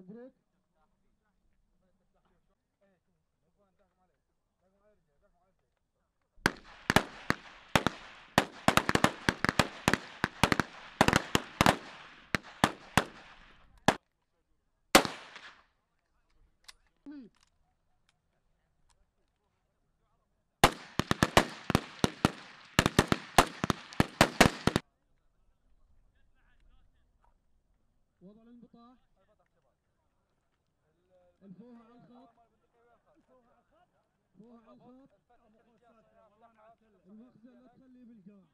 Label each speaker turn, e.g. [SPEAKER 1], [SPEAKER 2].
[SPEAKER 1] مبروك وضع الانبطاح الفوها على الخط. فوها على الخط. المخزن لا تخليه بالقاع